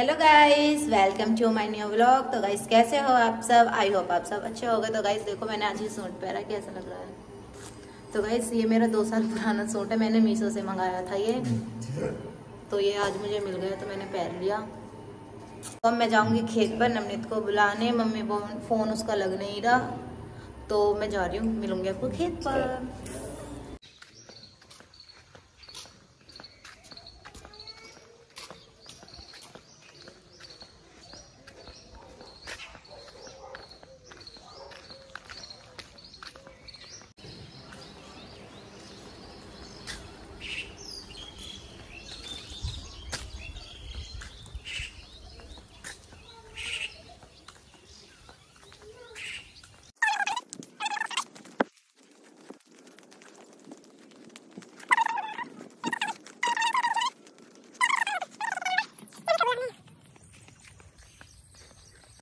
Hello guys welcome to my new vlog तो guys कैसे हो आप सब? आई होप आप सब अच्छे हो गए तो गाइस देखो मैंने आज ही सूट पहना, कैसा लग रहा है? तो गाइस ये मेरा दो साल पुराना सूट है। मैंने मीशो से मंगाया था ये। तो ये आज मुझे मिल गया तो मैंने पहन लिया। तो अब मैं जाऊँगी खेत पर नवनीत को बुलाने। मम्मी फ़ोन उसका लग नहीं रहा। तो मैं जा रही हूँ, मिलूँगी आपको खेत पर।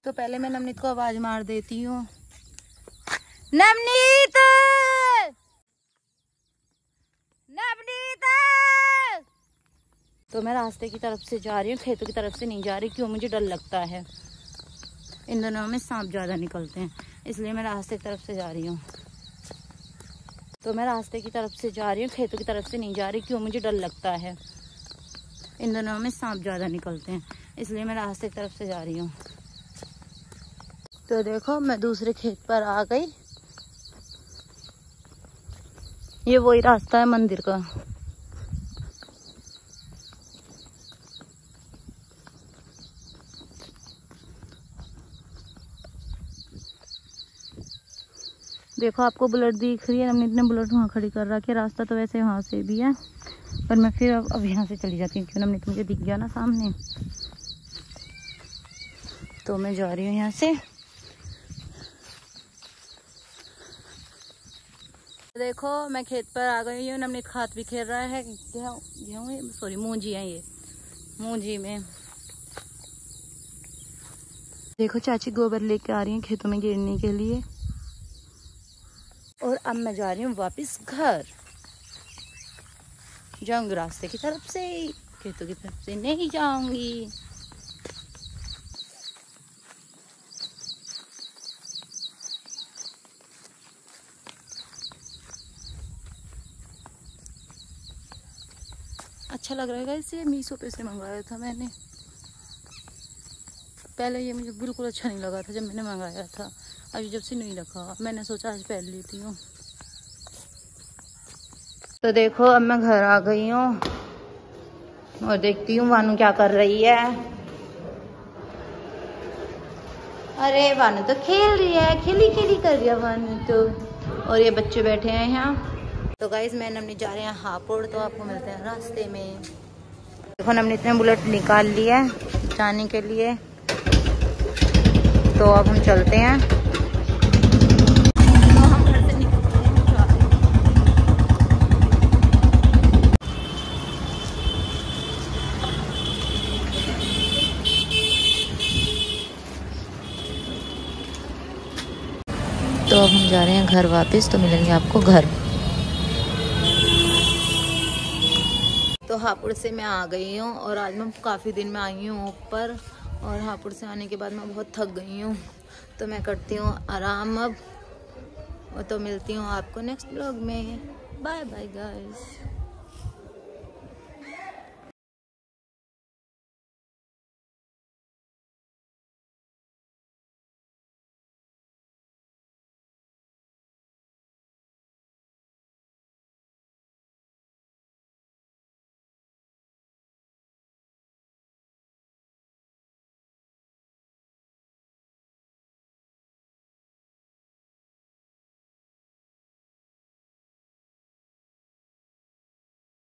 तो पहले मैं नवनीत को आवाज़ मार देती हूँ। नवनीत! नवनीत! तो मैं रास्ते की तरफ़ से जा रही हूँ, खेतों की तरफ़ से नहीं जा रही, क्यों? मुझे डर लगता है। इन दोनों में सांप ज़्यादा निकलते हैं, इसलिए मैं रास्ते की तरफ़ से जा रही हूँ। तो मैं रास्ते की तरफ़ से जा रही हूँ, खेतों की तरफ़ से नहीं जा रही, क्यों? मुझे डर लगता है। इन दोनों में सांप ज़्यादा निकलते हैं, इसलिए मैं रास्ते की तरफ़ से जा रही हूँ। तो देखो, मैं दूसरे खेत पर आ गई। ये वही रास्ता है मंदिर का। देखो, आपको बुलेट दिख रही है, हमने इतने बुलेट वहाँ खड़ी कर रखी है। रास्ता तो वैसे वहाँ से भी है, पर मैं फिर अब अब यहाँ से चली जाती हूँ, क्यों हमने मुझे दिख गया ना सामने। तो मैं जा रही हूँ यहाँ से। देखो मैं खेत पर आ गई हूँ नमनीत खाद भी खेल रहा है। गेहूँ सॉरी मूंजी है ये। मूंजी में। देखो चाची गोबर लेके आ रही है खेतों में गिरने के लिए। और अब मैं जा रही हूँ वापस घर। जाऊँगी रास्ते की तरफ़ से। खेतों की तरफ़ से नहीं जाऊँगी। अच्छा लग रहा है इसे मीशो पे से मंगवाया था मैंने। पहले ये मुझे बिल्कुल अच्छा नहीं लगा था जब मैंने मंगाया था। अभी जब से नहीं रखा, मैंने सोचा आज पहन लेती हूँ। तो देखो, अब मैं घर आ गई हूँ और देखती हूँ वानू क्या कर रही है। अरे, वानू तो खेल रही है खेली खेली कर रही है वानू तो। और ये बच्चे बैठे हैं यहाँ। तो गाइज़ मैं नमनीत जा रहे हैं हापुड़ तो आपको मिलते हैं रास्ते में। देखो नमनीत इतने बुलेट निकाल लिया जाने के लिए। तो अब हम चलते हैं। तो अब हम जा रहे हैं घर वापस तो मिलेंगे आपको घर। हापुड़ से मैं आ गई हूँ और आज मैं काफ़ी दिन में आई हूँ ऊपर और हापुड़ से आने के बाद मैं बहुत थक गई हूँ। तो मैं करती हूँ आराम अब। तो मिलती हूँ आपको नेक्स्ट ब्लॉग में। Bye bye guys